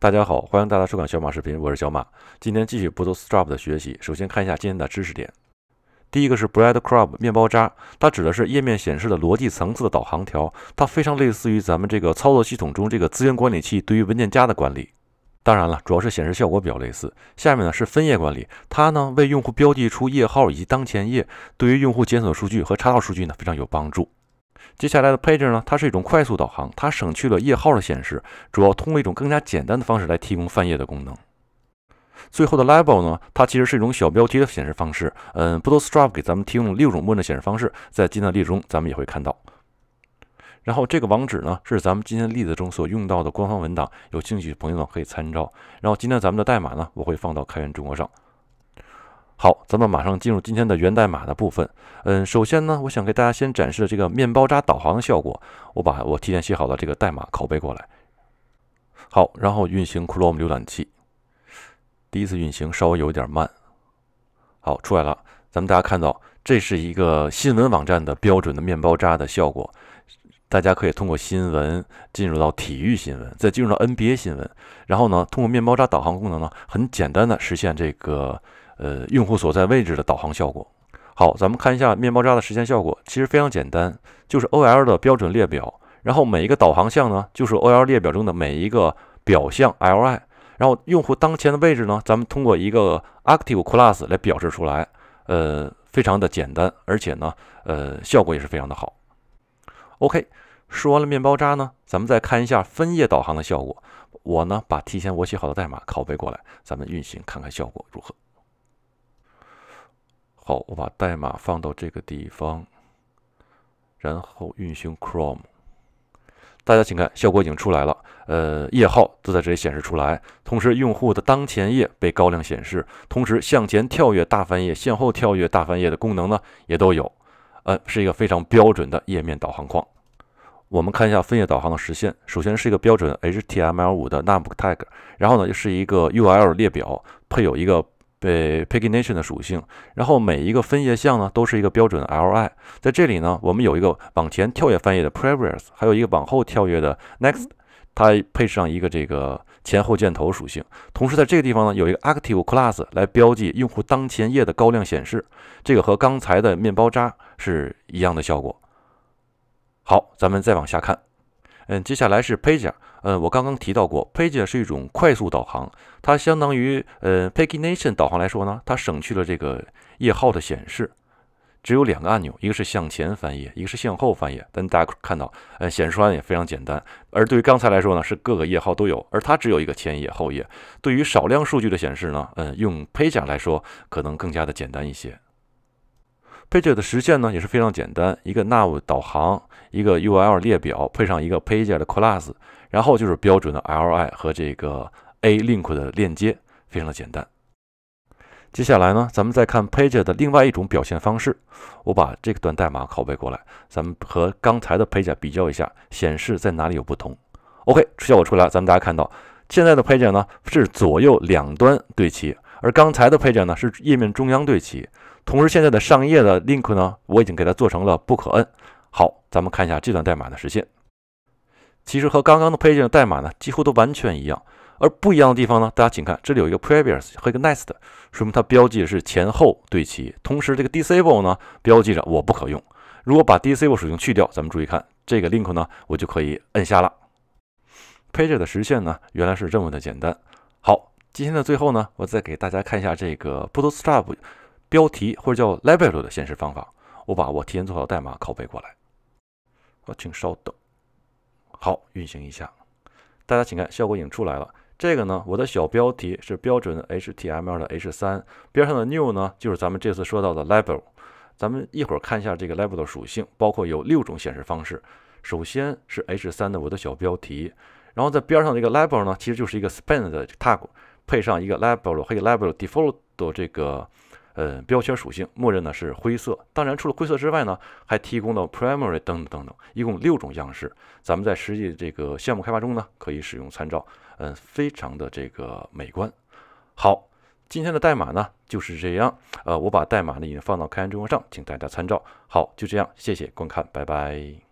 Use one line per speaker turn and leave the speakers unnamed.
大家好，欢迎大家收看小马视频，我是小马。今天继续 b o o s t r a p 的学习。首先看一下今天的知识点。第一个是 Breadcrumb 面包渣，它指的是页面显示的逻辑层次的导航条，它非常类似于咱们这个操作系统中这个资源管理器对于文件夹的管理。当然了，主要是显示效果比较类似。下面呢是分页管理，它呢为用户标记出页号以及当前页，对于用户检索数据和查找数据呢非常有帮助。接下来的 Page 呢，它是一种快速导航，它省去了页号的显示，主要通过一种更加简单的方式来提供翻页的功能。最后的 Label 呢，它其实是一种小标题的显示方式。嗯，Bootstrap 给咱们提供了六种默认显示方式，在今天的例子中咱们也会看到。然后这个网址呢，是咱们今天例子中所用到的官方文档，有兴趣的朋友呢可以参照。然后今天咱们的代码呢，我会放到开源中国上。好，咱们马上进入今天的源代码的部分。嗯，首先呢，我想给大家先展示这个面包渣导航的效果。我把我提前写好的这个代码拷贝过来。好，然后运行 Chrome 浏览器。第一次运行稍微有点慢。好，出来了。咱们大家看到，这是一个新闻网站的标准的面包渣的效果。大家可以通过新闻进入到体育新闻，再进入到 NBA 新闻，然后呢，通过面包渣导航功能呢，很简单的实现这个。呃，用户所在位置的导航效果。好，咱们看一下面包渣的实现效果，其实非常简单，就是 OL 的标准列表，然后每一个导航项呢，就是 OL 列表中的每一个表象 Li，然后用户当前的位置呢，咱们通过一个 Active Class 来表示出来，呃，非常的简单，而且呢，呃，效果也是非常的好。OK，说完了面包渣呢，咱们再看一下分页导航的效果。我呢，把提前我写好的代码拷贝过来，咱们运行看看效果如何。好，我把代码放到这个地方，然后运行 Chrome。大家请看，效果已经出来了。呃，页号都在这里显示出来，同时用户的当前页被高亮显示，同时向前跳跃大翻页、向后跳跃大翻页的功能呢也都有。呃，是一个非常标准的页面导航框。我们看一下分页导航的实现，首先是一个标准 HTML5 的 num tag，然后呢就是一个 URL 列表，配有一个。被 pagination 的属性，然后每一个分页项呢都是一个标准的 Li，在这里呢，我们有一个往前跳跃翻页的 previous，还有一个往后跳跃的 next，它配上一个这个前后箭头属性。同时在这个地方呢，有一个 active class 来标记用户当前页的高亮显示，这个和刚才的面包渣是一样的效果。好，咱们再往下看。嗯，接下来是 Pager。嗯，我刚刚提到过，Pager 是一种快速导航，它相当于呃 Pagination 导航来说呢，它省去了这个页号的显示，只有两个按钮，一个是向前翻页，一个是向后翻页。但大家看到，呃，显示出来也非常简单。而对于刚才来说呢，是各个页号都有，而它只有一个前页后页。对于少量数据的显示呢，嗯，用 Page 来说可能更加的简单一些。Pager 的实现呢也是非常简单，一个 nav 导航，一个 URL 列表，配上一个 Pager 的 class，然后就是标准的 Li 和这个 A link 的链接，非常的简单。接下来呢，咱们再看 Pager 的另外一种表现方式，我把这段代码拷贝过来，咱们和刚才的 Pager 比较一下，显示在哪里有不同。OK，效果出来，咱们大家看到，现在的 Pager 呢是左右两端对齐，而刚才的 Pager 呢是页面中央对齐。同时，现在的上页的 link 呢，我已经给它做成了不可摁。好，咱们看一下这段代码的实现。其实和刚刚的 page 的代码呢，几乎都完全一样。而不一样的地方呢，大家请看，这里有一个 previous 和一个 next，说明它标记的是前后对齐。同时，这个 disable 呢，标记着我不可用。如果把 disable 属性去掉，咱们注意看这个 link 呢，我就可以摁下了。page 的实现呢，原来是这么的简单。好，今天的最后呢，我再给大家看一下这个 Bootstrap。标题或者叫 label 的显示方法，我把我提前做好的代码拷贝过来。啊，请稍等。好，运行一下。大家请看，效果已经出来了。这个呢，我的小标题是标准的 HTML 的 H3，边上的 new 呢，就是咱们这次说到的 label。咱们一会儿看一下这个 label 的属性，包括有六种显示方式。首先是 H3 的我的小标题，然后在边上这个 label 呢，其实就是一个 span 的 tag，配上一个 label 和一个 label default 的这个。呃，标签属性默认呢是灰色，当然除了灰色之外呢，还提供了 primary 等等等等，一共六种样式。咱们在实际这个项目开发中呢，可以使用参照，嗯，非常的这个美观。好，今天的代码呢就是这样，呃，我把代码呢已经放到开源中国上，请大家参照。好，就这样，谢谢观看，拜拜。